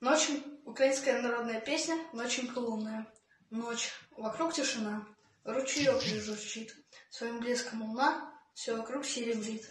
Ночь, украинская народная песня, ноченька лунная. Ночь, вокруг тишина, ручеек лишь журчит, Своим блеском луна все вокруг серебрит.